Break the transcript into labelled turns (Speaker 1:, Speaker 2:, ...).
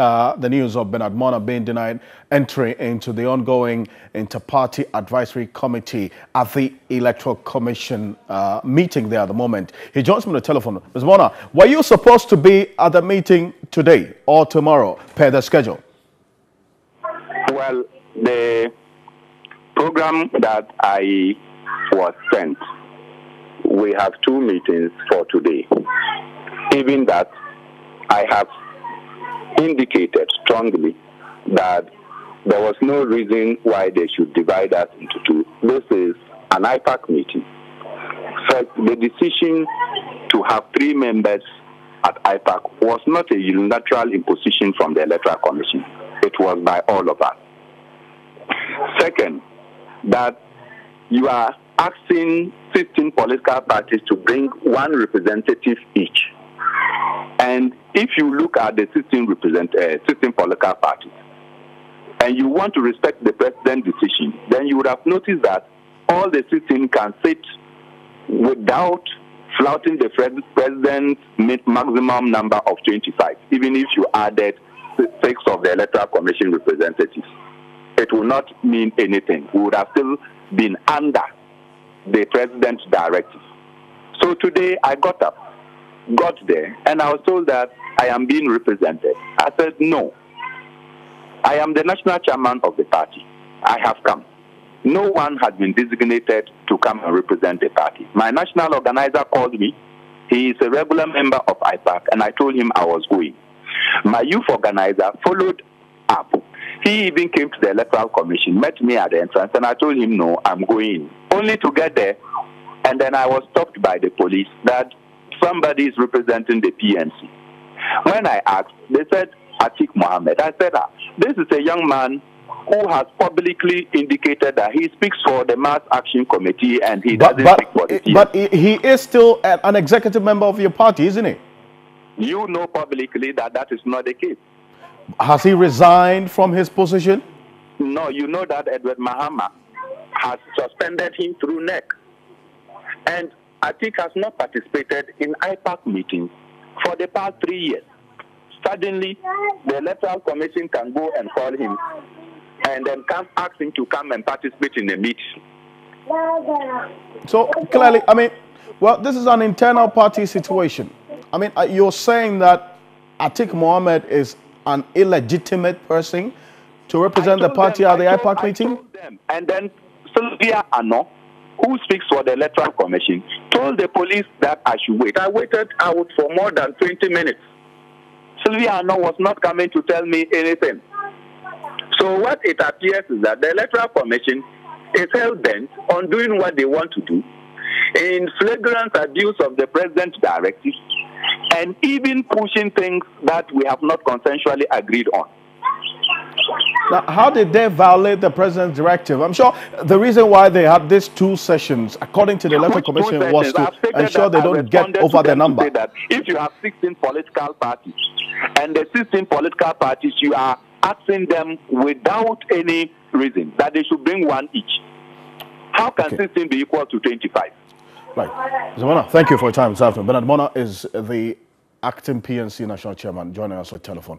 Speaker 1: Uh, the news of Bernard Mornah being denied entry into the ongoing Inter-Party Advisory Committee at the Electoral Commission uh, meeting there at the moment. He joins me on the telephone. Ms. Mornah, were you supposed to be at the meeting today or tomorrow per the schedule?
Speaker 2: Well, the program that I was sent, we have two meetings for today. Even that, I have indicated strongly that there was no reason why they should divide us into two. This is an IPAC meeting. First, the decision to have three members at IPAC was not a unilateral imposition from the Electoral Commission. It was by all of us. Second, that you are asking 15 political parties to bring one representative each. If you look at the 16 represent uh, 16 political parties, and you want to respect the president's decision, then you would have noticed that all the 16 can sit without flouting the president's maximum number of 25, even if you added six of the electoral commission representatives. It will not mean anything. We would have still been under the president's directive. So today I got up got there and I was told that I am being represented. I said, no. I am the national chairman of the party. I have come. No one has been designated to come and represent the party. My national organizer called me. He is a regular member of IPAC, and I told him I was going. My youth organizer followed up. He even came to the Electoral Commission, met me at the entrance, and I told him, no, I'm going. Only to get there, and then I was stopped by the police that somebody is representing the PNC. When I asked, they said Atik Mohammed. I said, ah, this is a young man who has publicly indicated that he speaks for the Mass Action Committee and he but, doesn't
Speaker 1: but,
Speaker 2: speak for the PNC.
Speaker 1: But he is still an executive member of your party, isn't he?
Speaker 2: You know publicly that that is not the case.
Speaker 1: Has he resigned from his position?
Speaker 2: No, you know that Edward Mahama has suspended him through NEC. And Atik has not participated in IPAC meetings for the past three years. Suddenly, the Electoral Commission can go and call him and then come ask him to come and participate in the meeting.
Speaker 1: So clearly, I mean, well, this is an internal party situation. I mean, uh, you're saying that Atik Mohammed is an illegitimate person to represent the party
Speaker 2: them,
Speaker 1: at the IPAC meeting? Them.
Speaker 2: And then Sylvia Annoh, who speaks for the Electoral Commission, told the police that I should wait. I waited out for more than 20 minutes. Sylvia Annoh was not coming to tell me anything. So what it appears is that the Electoral Commission is hell bent on doing what they want to do in flagrant abuse of the president's directive and even pushing things that we have not consensually agreed on.
Speaker 1: Now, how did they violate the president's directive? I'm sure the reason why they had these two sessions, according to the electoral commission, was to ensure they don't get over the number.
Speaker 2: That if you have 16 political parties, and the 16 political parties, you are asking them without any reason that they should bring one each. How can okay. 16 be equal to 25?
Speaker 1: Right. Zamana, thank you for your time this afternoon. Bernard Mornah is the acting PNC national chairman joining us on telephone.